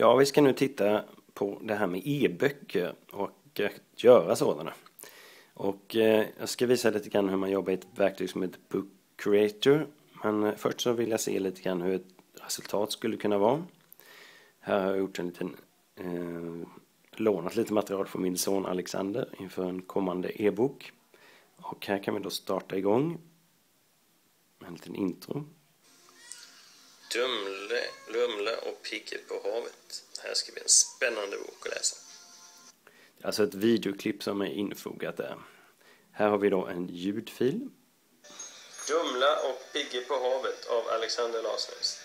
Ja, vi ska nu titta på det här med e-böcker och att göra sådana. Och eh, jag ska visa lite grann hur man jobbar i ett verktyg som heter Book Creator. Men eh, först så vill jag se lite grann hur ett resultat skulle kunna vara. Här har jag gjort en liten, eh, lånat lite material från min son Alexander inför en kommande e-bok. Och här kan vi då starta igång med en liten intro. Dumle, Lumle och Pigge på havet. Här ska bli en spännande bok att läsa. Alltså ett videoklipp som är infogat där. Här har vi då en ljudfil. Dumla och Pigge på havet av Alexander Larsnes.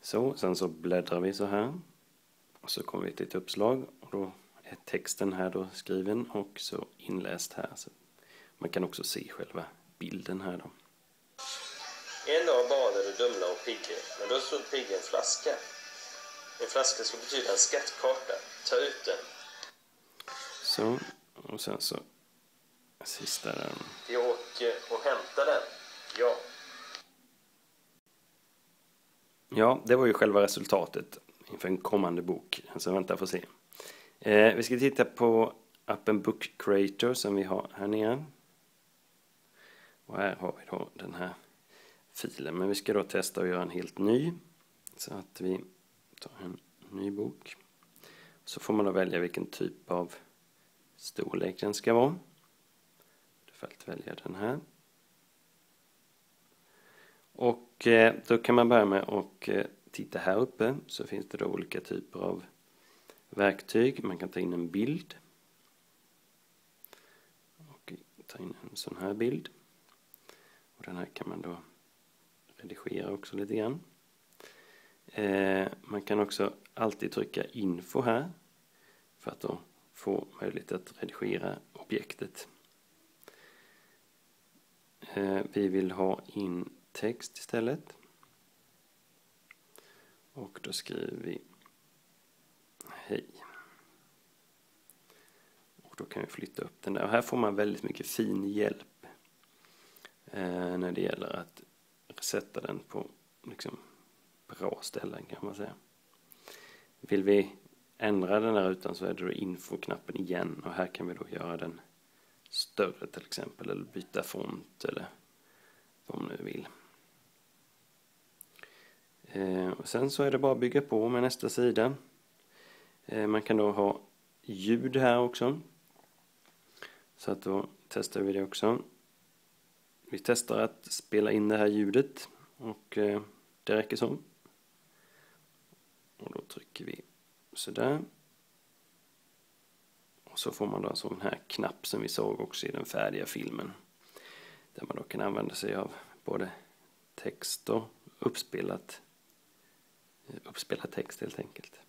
Så, sen så bläddrar vi så här. Och så kommer vi till ett uppslag. Och då är texten här då skriven och så inläst här. Så man kan också se själva bilden här då. En dag Dumla och Pigge, men då såg Pigge en flaska. En flaska skulle betyda en skattkarta. Ta ut den. Så, och sen så sista där. Vi åker och hämtar den. Ja. Ja, det var ju själva resultatet inför en kommande bok. Så vänta får se. Eh, vi ska titta på appen Book Creator som vi har här nere. Och här har vi då den här filen. Men vi ska då testa att göra en helt ny. Så att vi tar en ny bok. Så får man då välja vilken typ av storlek den ska vara. Du får välja den här. Och eh, då kan man börja med att eh, titta här uppe så finns det då olika typer av verktyg. Man kan ta in en bild. Och ta in en sån här bild. Och den här kan man då redigera också lite grann. Eh, man kan också alltid trycka info här för att då få möjlighet att redigera objektet. Eh, vi vill ha in text istället. Och då skriver vi hej. Och då kan vi flytta upp den där. Och här får man väldigt mycket fin hjälp eh, när det gäller att sätta den på liksom, bra ställen kan man säga. Vill vi ändra den här rutan så är det då infoknappen igen och här kan vi då göra den större till exempel eller byta font eller vad man nu vill. Eh, och sen så är det bara att bygga på med nästa sida. Eh, man kan då ha ljud här också. Så att då testar vi det också. Vi testar att spela in det här ljudet och eh, det räcker så. Och då trycker vi sådär. Och så får man då en sån här knapp som vi såg också i den färdiga filmen. Där man då kan använda sig av både text och uppspelat, eh, uppspelad text helt enkelt.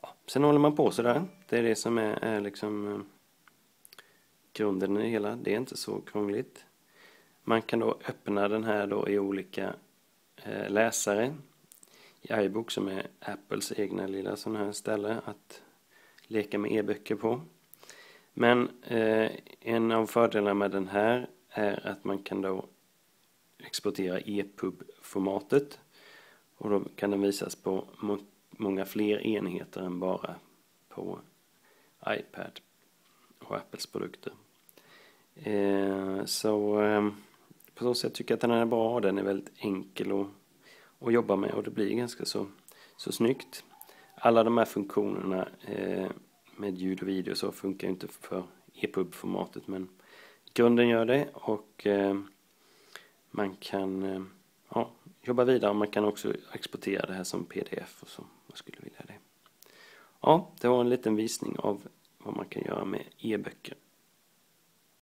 Ja, sen håller man på sådär. Det är det som är, är liksom eh, grunden i det hela. Det är inte så krångligt. Man kan då öppna den här då i olika eh, läsare. I iBook som är Apples egna lilla sån här ställe att leka med e-böcker på. Men eh, en av fördelarna med den här är att man kan då exportera EPUB-formatet och då kan den visas på må många fler enheter än bara på iPad och Apples produkter. Eh, så eh, på så sätt tycker jag att den är bra. Den är väldigt enkel att, att jobba med och det blir ganska så, så snyggt. Alla de här funktionerna eh, med ljud och video så funkar ju inte för EPUB-formatet men grunden gör det och eh, man kan eh, ja, jobba vidare. Man kan också exportera det här som pdf och så. Jag skulle vilja det. Ja, det var en liten visning av vad man kan göra med e-böcker.